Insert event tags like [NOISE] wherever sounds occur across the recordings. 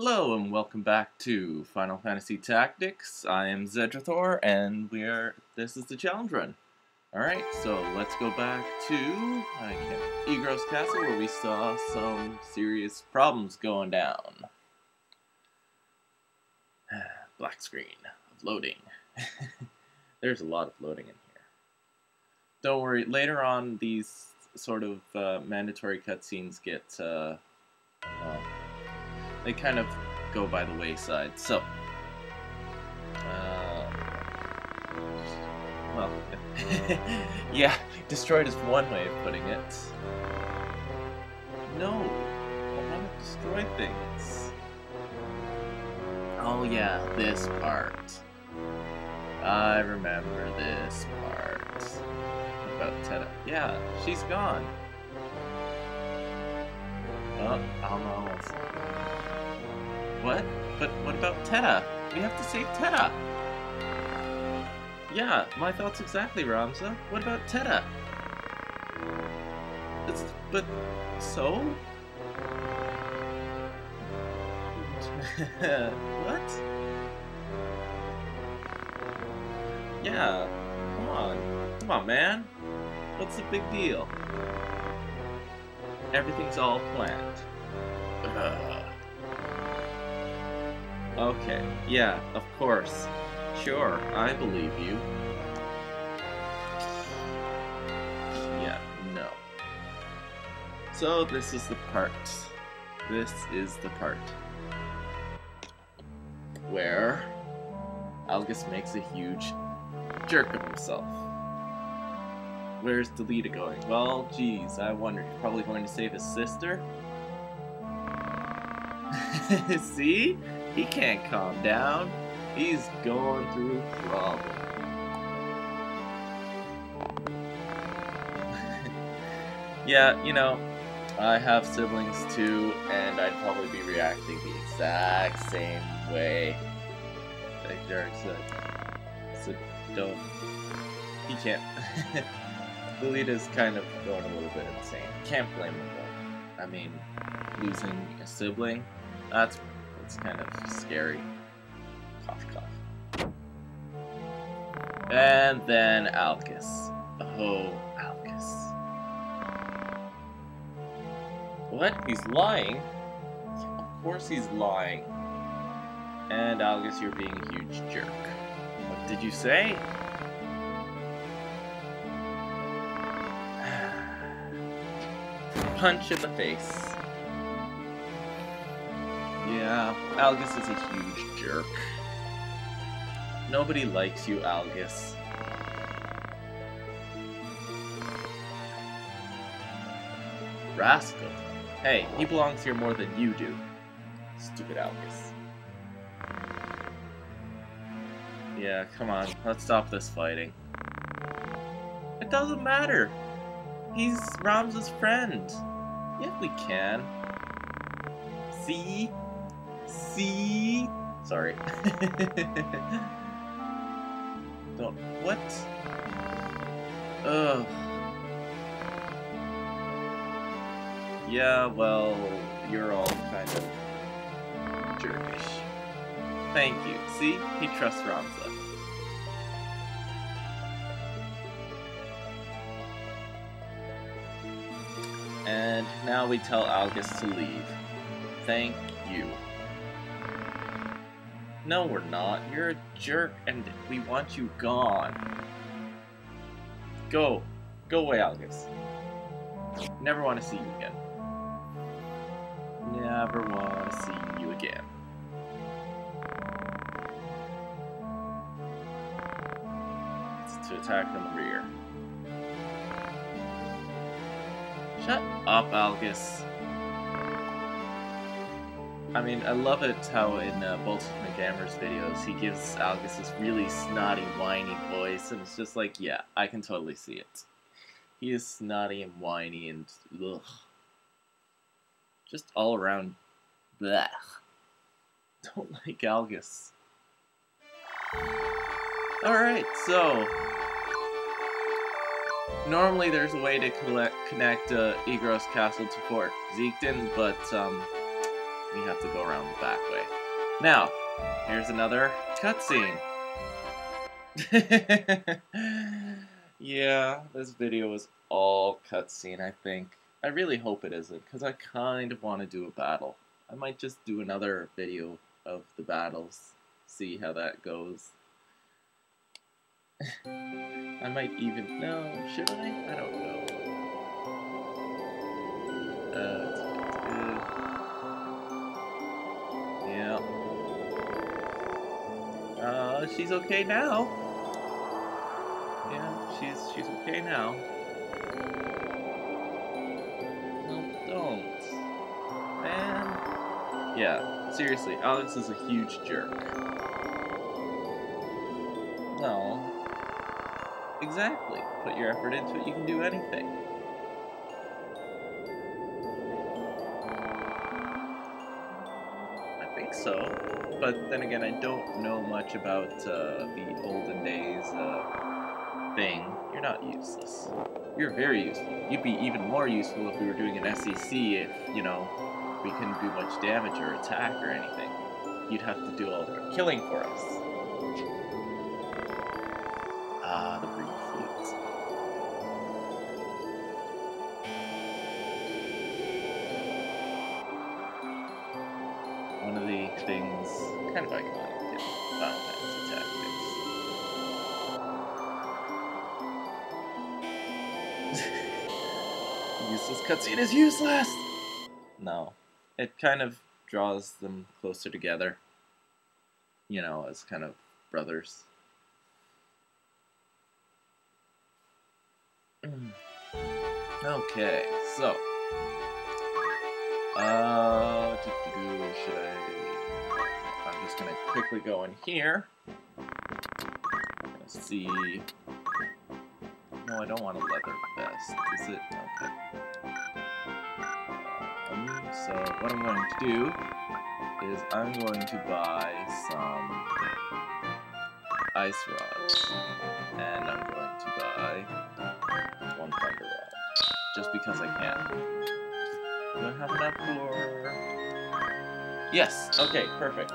Hello and welcome back to Final Fantasy Tactics. I am Zedrathor and we are this is the challenge run. Alright, so let's go back to I can't Igros Castle where we saw some serious problems going down. [SIGHS] Black screen of loading. [LAUGHS] There's a lot of loading in here. Don't worry, later on these sort of uh, mandatory cutscenes get uh, well, they kind of go by the wayside. So, uh, well, [LAUGHS] yeah, destroyed is one way of putting it. No, I want to destroy things. Oh yeah, this part. I remember this part. About Teta? Yeah, she's gone. Oh, almost. What? But what about Teta? We have to save Teta! Yeah, my thoughts exactly, Ramza. What about Teta? It's, but, so? [LAUGHS] what? Yeah, come on. Come on, man. What's the big deal? Everything's all planned. Ugh. Okay, yeah, of course. Sure, I believe you. Yeah, no. So this is the part. This is the part. Where Algus makes a huge jerk of himself. Where's Delita going? Well, geez, I wonder. He's probably going to save his sister? [LAUGHS] See? He can't calm down. He's going through problems. [LAUGHS] yeah, you know, I have siblings too, and I'd probably be reacting the exact same way. Like Derek said. So don't. He can't. [LAUGHS] Lolita's kind of going a little bit insane. Can't blame him though. I mean, losing a sibling, that's it's kind of scary. Cough, cough. And then Algus. Oh, Algus. What? He's lying? Of course he's lying. And Algus, you're being a huge jerk. What did you say? [SIGHS] Punch in the face. Yeah, Algus is a huge jerk. Nobody likes you, Algus. Rascal. Hey, he belongs here more than you do. Stupid Algus. Yeah, come on. Let's stop this fighting. It doesn't matter. He's Ramza's friend. Yeah, we can. See? See? Sorry. [LAUGHS] Don't. What? Ugh. Yeah, well, you're all kind of jerkish. Thank you. See? He trusts Ramza. And now we tell Algus to leave. Thank you. No, we're not. You're a jerk, and we want you gone. Go. Go away, Algus. Never want to see you again. Never want to see you again. It's to attack from the rear. Shut up, Algus. I mean, I love it how in uh, Bolton McGammer's videos, he gives Algus this really snotty, whiny voice, and it's just like, yeah, I can totally see it. He is snotty and whiny and ugh. Just all around blech. Don't like Algus. Alright, so... Normally there's a way to collect, connect uh, Igros Castle to Fort Zeakden, but um, we have to go around the back way. Now, here's another cutscene. [LAUGHS] yeah, this video is all cutscene, I think. I really hope it isn't, because I kind of want to do a battle. I might just do another video of the battles, see how that goes. [LAUGHS] I might even, no, should I? I don't know. Uh, Uh, she's okay now. Yeah, she's she's okay now. No, don't. Man. Yeah, seriously, Alex is a huge jerk. No. Exactly. Put your effort into it, you can do anything. Again, I don't know much about uh, the olden days uh, thing. You're not useless. You're very useful. You'd be even more useful if we were doing an SCC if, you know, we couldn't do much damage or attack or anything. You'd have to do all the killing for us. Useless cutscene is useless! No. It kind of draws them closer together. You know, as kind of brothers. Okay, so. Uh, should I? I'm just gonna quickly go in here. Let's see. No, I don't want a leather vest. Is it? Okay. So what I'm going to do is I'm going to buy some ice rods, and I'm going to buy one thunder rod, just because I can. Do I have enough for? Yes. Okay. Perfect.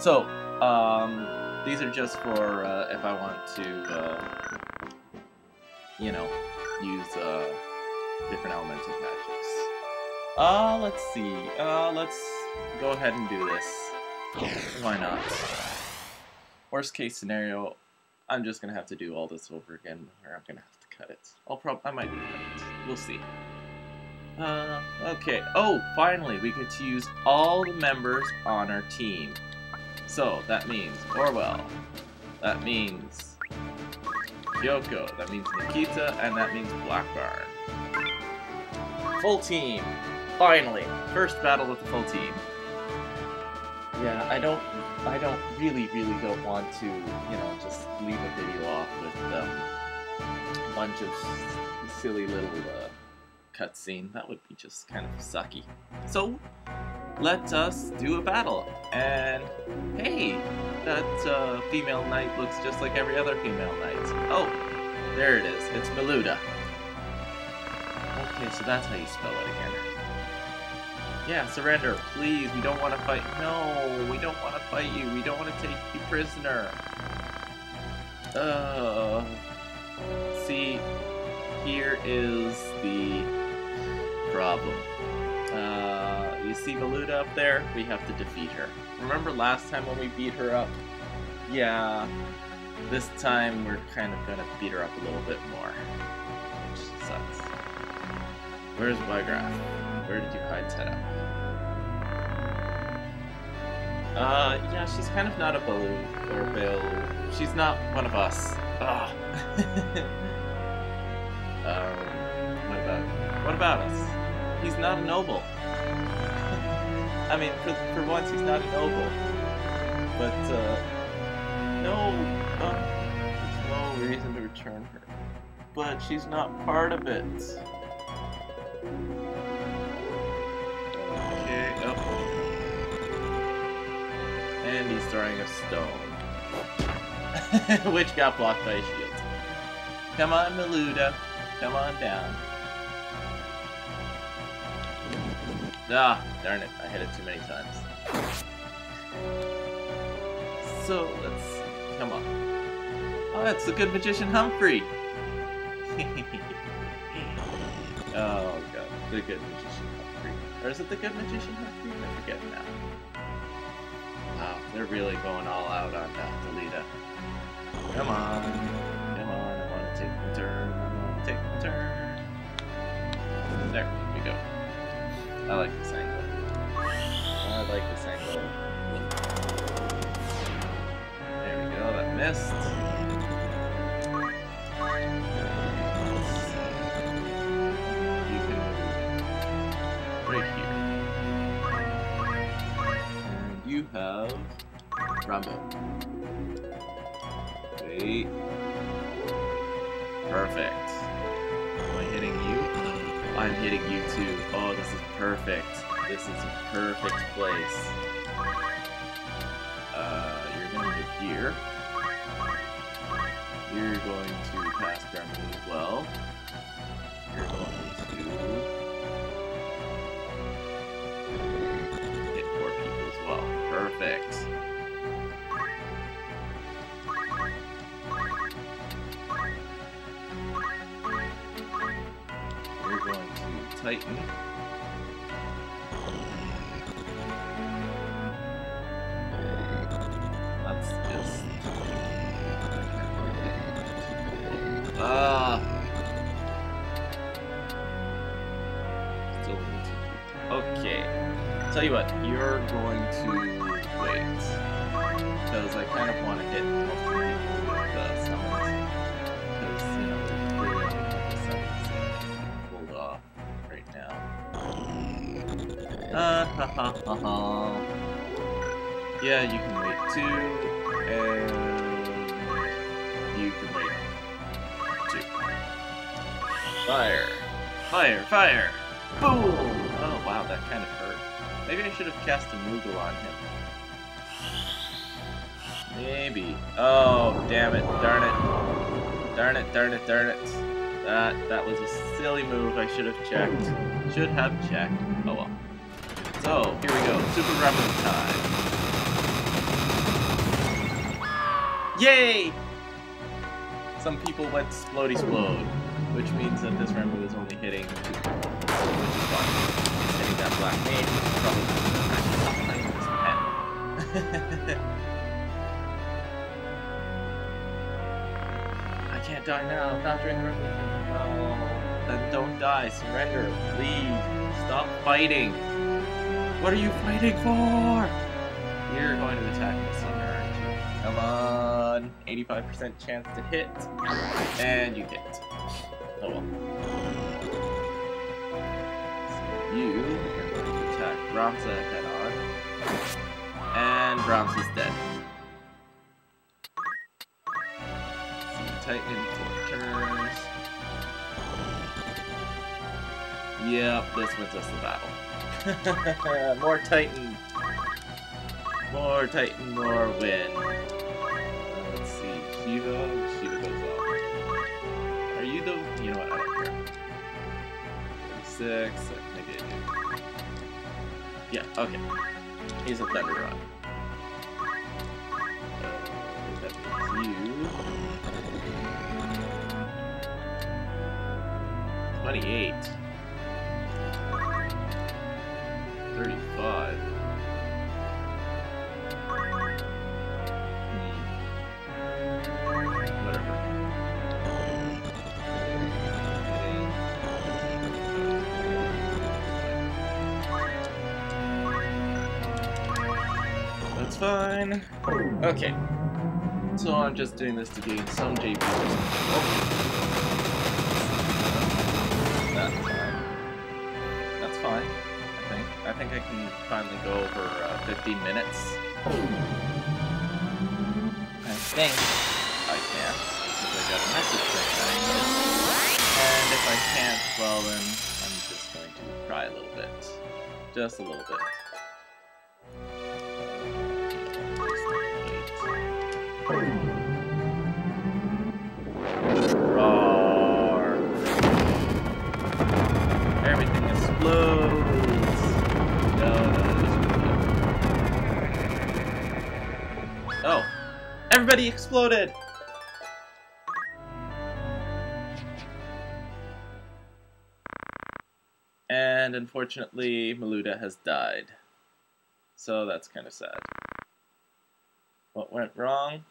So, um, these are just for uh, if I want to, uh, you know, use uh, different elemental magics. Uh, let's see. Uh, let's go ahead and do this. Why not? Worst case scenario, I'm just gonna have to do all this over again, or I'm gonna have to cut it. I'll prob- I might cut it. We'll see. Uh, okay. Oh, finally, we get to use all the members on our team. So, that means Orwell. That means Yoko. That means Nikita, and that means Blackbarn. Full team! Finally! First battle with the full team. Yeah, I don't I don't really, really don't want to, you know, just leave a video off with um, a bunch of silly little uh, cutscene. That would be just kind of sucky. So, let us do a battle. And, hey, that uh, female knight looks just like every other female knight. Oh, there it is. It's Miluda. Okay, so that's how you spell it again. Yeah, surrender, please. We don't want to fight. No, we don't want to fight you. We don't want to take you prisoner. Uh, see, here is the problem. Uh, you see Miluda up there? We have to defeat her. Remember last time when we beat her up? Yeah, this time we're kind of gonna beat her up a little bit more. Which sucks. Where's Wiegraf? Where did you hide Teta? Uh, yeah, she's kind of not a Baloo or a Bill. She's not one of us. Ugh. [LAUGHS] um, what about what about us? He's not a noble. [LAUGHS] I mean, for for once, he's not a noble. But uh, no, uh, there's no reason to return her. But she's not part of it. Okay. And he's throwing a stone. [LAUGHS] Which got blocked by a shield. Come on, Miluda. Come on down. Ah, darn it. I hit it too many times. So, let's... Come on. Oh, it's the good magician Humphrey! [LAUGHS] oh, God. The good magician. Or is it the good magician I forget now. Wow, they're really going all out on uh, Delita. Come on. Come on, I want to take the turn. I want to take the turn. There we go. I like this angle. I like this angle. There we go, that missed. Have Rambo. Wait. Perfect. Am I hitting you? I'm hitting you too. Oh, this is perfect. This is a perfect place. Uh, you're gonna move here. You're going to pass Gremlin as well. You're going to hit four people as well. Perfect. You're going to Titan. That's just. Ah. Still. Okay. Tell you what, you're going to wait. Because I kind of want to hit multiple people with the summons. Because, you know, there's really summons pulled off right now. Uh, ha ha ha ha. Yeah, you can wait too, and you can wait too. Fire! Fire! Fire! Boom! Oh wow, that kind of hurt. Maybe I should have cast a Moogle on him. Maybe. Oh, damn it. Darn it. Darn it, darn it, darn it. That, that was a silly move. I should have checked. Should have checked. Oh well. So, here we go. Super Rapid time. Yay! Some people went Splody Splode, which means that this Rambo is only hitting which is fine. Hitting that black mage, which is probably actually this pen. Die now, not during the. Then don't die, surrender, please. Stop fighting. What are you fighting for? You're going to attack me sooner? Come on. 85% chance to hit. And you hit. Oh well. So you are going to attack Ramza head on. And Ramza's dead. You in. Yep, this wins us the battle. [LAUGHS] more Titan. More Titan, more win. Let's see. Shiva. Shiva goes off. Are you the. You know what? I don't care. 36. I do. Yeah, okay. He's a Thunder Rod. Uh, you. 28. 35. Hmm. That's fine. Okay. So I'm just doing this to gain some JP. Can finally go over uh, 15 minutes. I think I can, because I got a message saying that. And if I can't, well then, I'm just going to cry a little bit. Just a little bit. Roar! Everything explodes! Everybody exploded! And unfortunately, Miluda has died. So that's kind of sad. What went wrong?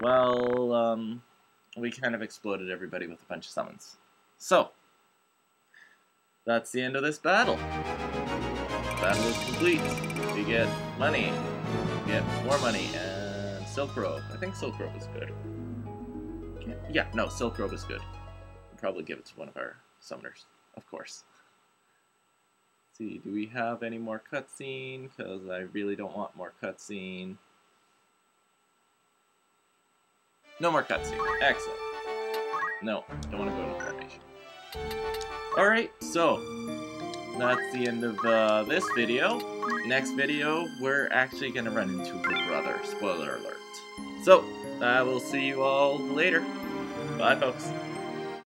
Well, um, we kind of exploded everybody with a bunch of summons. So, that's the end of this battle. Battle is complete. We get money. We get more money and Silk Robe. I think Silk Robe is good. Yeah, no, Silk Robe is good. We'll probably give it to one of our summoners, of course. Let's see, do we have any more cutscene? Because I really don't want more cutscene. No more cutscene. Excellent. No, don't want to go into formation. Alright, so that's the end of uh, this video. Next video, we're actually going to run into her brother. Spoiler alert. So, I will see you all later. Bye, folks.